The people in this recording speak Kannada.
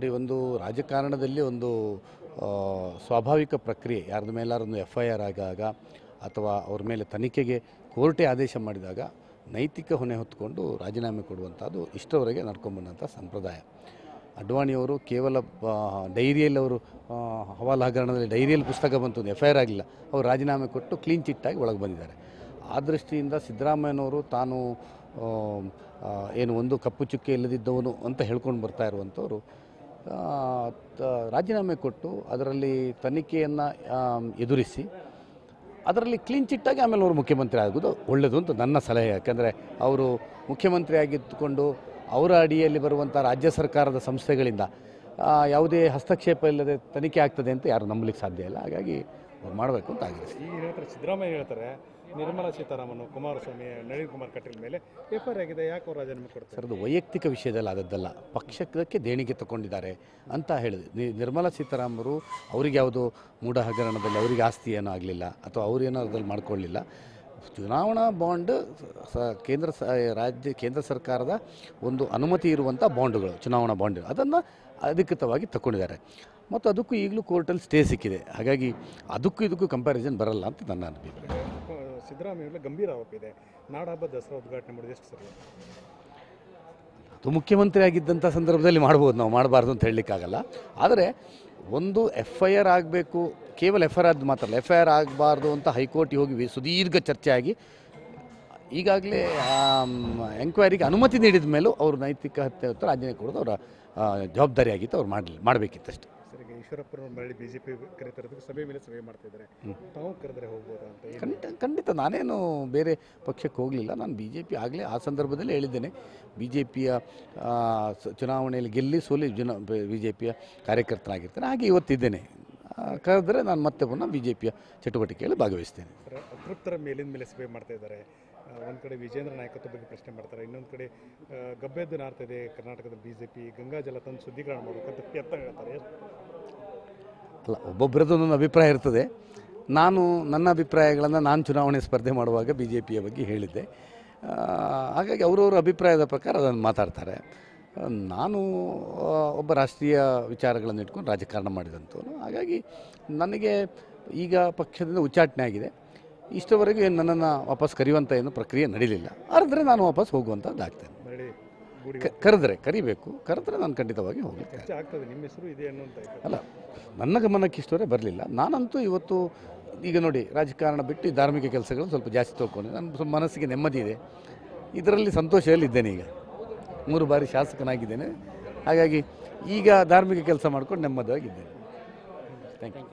ನೋಡಿ, ಒಂದು ರಾಜಕಾರಣದಲ್ಲಿ ಒಂದು ಸ್ವಾಭಾವಿಕ ಪ್ರಕ್ರಿಯೆ, ಯಾರ್ದ ಮೇಲಾರು ಒಂದು ಎಫ್ ಐ ಆರ್ ಆಗಾಗ ಅಥವಾ ಅವ್ರ ಮೇಲೆ ತನಿಖೆಗೆ ಕೋರ್ಟೇ ಆದೇಶ ಮಾಡಿದಾಗ ನೈತಿಕ ಹೊಣೆ ಹೊತ್ಕೊಂಡು ರಾಜೀನಾಮೆ ಕೊಡುವಂಥದ್ದು ಇಷ್ಟವರೆಗೆ ನಡ್ಕೊಂಡ್ಬಂದಂಥ ಸಂಪ್ರದಾಯ. ಅಡ್ವಾಣಿಯವರು ಕೇವಲ ಡೈರಿಯಲ್ಲಿ ಅವರು ಹವಾಲ ಹಗರಣದಲ್ಲಿ ಡೈರಿಯಲ್ಲಿ ಪುಸ್ತಕ ಬಂತು ಎಫ್ ಐ ಆರ್ ಆಗಿಲ್ಲ. ಅವರು ರಾಜೀನಾಮೆ ಕೊಟ್ಟು ಕ್ಲೀನ್ ಚಿಟ್ಟಾಗಿ ಒಳಗೆ ಬಂದಿದ್ದಾರೆ. ಆ ದೃಷ್ಟಿಯಿಂದ ಸಿದ್ದರಾಮಯ್ಯನವರು ತಾನು ಏನು ಒಂದು ಕಪ್ಪು ಚುಕ್ಕೆ ಇಲ್ಲದಿದ್ದವನು ಅಂತ ಹೇಳ್ಕೊಂಡು ಬರ್ತಾ ಇರುವಂಥವ್ರು ರಾಜೀನಾಮೆ ಕೊಟ್ಟು ಅದರಲ್ಲಿ ತನಿಖೆಯನ್ನು ಎದುರಿಸಿ, ಅದರಲ್ಲಿ ಕ್ಲೀನ್ ಚಿಟ್ಟಾಗಿ ಆಮೇಲೆ ಅವರು ಮುಖ್ಯಮಂತ್ರಿ ಆಗೋದು ಒಳ್ಳೆಯದು ಅಂತ ನನ್ನ ಸಲಹೆ. ಯಾಕೆಂದರೆ ಅವರು ಮುಖ್ಯಮಂತ್ರಿ ಆಗಿದ್ದುಕೊಂಡು ಅವರ ಅಡಿಯಲ್ಲಿ ಬರುವಂಥ ರಾಜ್ಯ ಸರ್ಕಾರದ ಸಂಸ್ಥೆಗಳಿಂದ ಯಾವುದೇ ಹಸ್ತಕ್ಷೇಪ ಇಲ್ಲದೆ ತನಿಖೆ ಆಗ್ತದೆ ಅಂತ ಯಾರು ನಂಬಲಿಕ್ಕೆ ಸಾಧ್ಯ ಇಲ್ಲ. ಹಾಗಾಗಿ ಅವ್ರು ಮಾಡಬೇಕು ಅಂತ ಆಗಿದೆ ಈಗ ಹೇಳ್ತಾರೆ ಸಿದ್ದರಾಮಯ್ಯ ಹೇಳ್ತಾರೆ ನಿರ್ಮಲಾ ಸೀತಾರಾಮನ್ ಕುಮಾರಸ್ವಾಮಿ ನಳಿನ್ ಕುಮಾರ್ ಕಟೀಲ್ ಮೇಲೆ ಎಫ್ ಐ ಆಗಿದೆ ಯಾಕೆ ಅವ್ರು ರಾಜೀನಾಮೆ ಕೊಡ್ತಾರೆ? ಸರ್ ಅದು ವೈಯಕ್ತಿಕ ವಿಷಯದಲ್ಲಿ ಆದದ್ದಲ್ಲ ಪಕ್ಷಕ್ಕೆ ದೇಣಿಗೆ ತಗೊಂಡಿದ್ದಾರೆ ಅಂತ ಹೇಳಿದೆ. ನಿರ್ಮಲಾ ಸೀತಾರಾಮರು ಅವರಿಗೆ ಯಾವುದು ಮೂಢ ಹಗರಣದಲ್ಲಿ ಅವರಿಗೆ ಆಸ್ತಿ ಏನೂ ಆಗಲಿಲ್ಲ ಅಥವಾ ಅವರೇನೋ ಅದ್ರಲ್ಲಿ ಮಾಡ್ಕೊಳ್ಳಿಲ್ಲ. ಚುನಾವಣಾ ಬಾಂಡ್ ಸ ಕೇಂದ್ರ ಸ ರಾಜ್ಯ ಕೇಂದ್ರ ಸರ್ಕಾರದ ಒಂದು ಅನುಮತಿ ಇರುವಂಥ ಬಾಂಡುಗಳು ಚುನಾವಣಾ ಬಾಂಡ್. ಅದನ್ನು ಅಧಿಕೃತವಾಗಿ ತಗೊಂಡಿದ್ದಾರೆ ಮತ್ತು ಅದಕ್ಕೂ ಈಗಲೂ ಕೋರ್ಟಲ್ಲಿ ಸ್ಟೇ ಸಿಕ್ಕಿದೆ. ಹಾಗಾಗಿ ಅದಕ್ಕೂ ಇದಕ್ಕೂ ಕಂಪ್ಯಾರಿಸನ್ ಬರಲ್ಲ ಅಂತ ನನ್ನ ಅಭಿಪ್ರಾಯ. ಸಿದ್ದರಾಮಯ್ಯ ಗಂಭೀರ ಆರೋಪ ಇದೆ. ನಾಡಹಬ್ಬ ದಸರಾ ಉದ್ಘಾಟನೆ ಮಾಡಿದ ಎಷ್ಟು ಸರಿ? ಅದು ಮುಖ್ಯಮಂತ್ರಿ ಆಗಿದ್ದಂಥ ಸಂದರ್ಭದಲ್ಲಿ ಮಾಡ್ಬೋದು. ನಾವು ಮಾಡಬಾರ್ದು ಅಂತ ಹೇಳಲಿಕ್ಕಾಗಲ್ಲ. ಆದರೆ ಒಂದು ಎಫ್ ಐ ಆರ್ ಆಗಬೇಕು ಕೇವಲ ಎಫ್ ಐ ಆರ್ ಮಾತ್ರ ಅಲ್ಲ ಎಫ್ ಐ ಆರ್ ಆಗಬಾರ್ದು ಅಂತ ಹೈಕೋರ್ಟಿಗೆ ಹೋಗಿ ಸುದೀರ್ಘ ಚರ್ಚೆ ಆಗಿ ಈಗಾಗಲೇ ಎಂಕ್ವೈರಿಗೆ ಅನುಮತಿ ನೀಡಿದ ಮೇಲೂ ಅವರು ನೈತಿಕ ಹತ್ಯೆ ಹತ್ರ ರಾಜೀನಾಮೆ ಕೊಡೋದು ಅವರ ಜವಾಬ್ದಾರಿ ಆಗಿತ್ತು ಅವ್ರು ಮಾಡಲಿ ಮಾಡಬೇಕಿತ್ತಷ್ಟೆ. ಸರ್ ಈಗ ಈಶ್ವರಪ್ಪನ ಮರಳಿ ಬಿ ಜೆ ಪಿ ಕರೆತರೋದಕ್ಕೆ ಸಭೆ ಮೇಲೆ ಸಭೆ ಮಾಡ್ತಾ ಇದ್ದಾರೆ. ತಾವು ಕರೆದ್ರೆ ಹೋಗ್ಬೋದಾ ಅಂತ ಖಂಡಿತ ಖಂಡಿತ. ನಾನೇನು ಬೇರೆ ಪಕ್ಷಕ್ಕೆ ಹೋಗಲಿಲ್ಲ. ನಾನು ಬಿ ಜೆ ಪಿ ಆಗಲೇ ಆ ಸಂದರ್ಭದಲ್ಲಿ ಹೇಳಿದ್ದೇನೆ. ಬಿ ಜೆ ಪಿಯ ಚುನಾವಣೆಯಲ್ಲಿ ಗೆಲ್ಲಿ ಸೋಲಿ ಜುನ ಬಿ ಜೆ ಪಿಯ ಕಾರ್ಯಕರ್ತನಾಗಿರ್ತೇನೆ. ಹಾಗೆ ಇವತ್ತಿದ್ದೇನೆ. ಕರೆದ್ರೆ ನಾನು ಮತ್ತೆ ಪುನಃ ಬಿ ಜೆ ಪಿಯ ಚಟುವಟಿಕೆಯಲ್ಲಿ ಭಾಗವಹಿಸ್ತೇನೆ. ಅತೃಪ್ತರ ಮೇಲಿನ ಮೇಲೆ ಸಭೆ ಮಾಡ್ತಾ ಇದ್ದಾರೆ. ಒಂದು ಕಡೆ ವಿಜೇಂದ್ರ ನಾಯಕತ್ವ ಬಗ್ಗೆ ಪ್ರಶ್ನೆ ಮಾಡ್ತಾರೆ. ಇನ್ನೊಂದು ಕಡೆ ಗಬ್ಬೆದ್ದು ಇದೆ ಕರ್ನಾಟಕದ ಬಿ ಜೆ ಪಿ ಗಂಗಾ ಜಲ ತಂದು ಶುದ್ಧೀಕರಣ ಮಾಡಬೇಕಂತ ಅಂತ ಹೇಳ್ತಾರೆ. ಅಲ್ಲ ಒಬ್ಬೊಬ್ಬರದ್ದು ಒಂದೊಂದು ಅಭಿಪ್ರಾಯ ಇರ್ತದೆ. ನಾನು ನನ್ನ ಅಭಿಪ್ರಾಯಗಳನ್ನು ನಾನು ಚುನಾವಣೆ ಸ್ಪರ್ಧೆ ಮಾಡುವಾಗ ಬಿ ಜೆ ಪಿಯ ಬಗ್ಗೆ ಹೇಳಿದ್ದೆ. ಹಾಗಾಗಿ ಅವರವರ ಅಭಿಪ್ರಾಯದ ಪ್ರಕಾರ ಅದನ್ನು ಮಾತಾಡ್ತಾರೆ. ನಾನು ಒಬ್ಬ ರಾಷ್ಟ್ರೀಯ ವಿಚಾರಗಳನ್ನು ಇಟ್ಕೊಂಡು ರಾಜಕಾರಣ ಮಾಡಿದಂಥವನು. ಹಾಗಾಗಿ ನನಗೆ ಈಗ ಪಕ್ಷದಿಂದ ಉಚ್ಚಾಟನೆ ಆಗಿದೆ. ಇಷ್ಟವರೆಗೂ ಏನು ನನ್ನನ್ನು ವಾಪಸ್ ಕರೆಯುವಂಥ ಏನು ಪ್ರಕ್ರಿಯೆ ನಡೀಲಿಲ್ಲ. ಆದರೆ ನಾನು ವಾಪಸ್ ಹೋಗುವಂಥದ್ದಾಗ್ತೇನೆ ಕರೆದ್ರೆ ಕರಿಬೇಕು ಕರೆದ್ರೆ ನಾನು ಖಂಡಿತವಾಗಿ ಹೋಗ್ಲಿಕ್ಕೆ ಚರ್ಚೆ ಆಗ್ತದೆ. ನಿಮ್ಮ ಹೆಸರು ಇದೆ ಅನ್ನುವಂತ ಅಲ್ಲ ನನ್ನ ಗಮನಕ್ಕೆ ಇಷ್ಟವರೆ ಬರಲಿಲ್ಲ. ನಾನಂತೂ ಇವತ್ತು ಈಗ ನೋಡಿ ರಾಜಕಾರಣ ಬಿಟ್ಟು ಧಾರ್ಮಿಕ ಕೆಲಸಗಳು ಸ್ವಲ್ಪ ಜಾಸ್ತಿ ತೊಗೊಂಡೆ ನನ್ನ ಸ್ವಲ್ಪ ಮನಸ್ಸಿಗೆ ನೆಮ್ಮದಿ ಇದೆ. ಇದರಲ್ಲಿ ಸಂತೋಷದಲ್ಲಿ ಇದ್ದೇನೆ ಈಗ. ಮೂರು ಬಾರಿ ಶಾಸಕನಾಗಿದ್ದೇನೆ. ಹಾಗಾಗಿ ಈಗ ಧಾರ್ಮಿಕ ಕೆಲಸ ಮಾಡ್ಕೊಂಡು ನೆಮ್ಮದಿಯಾಗಿದ್ದೇನೆ. Thank you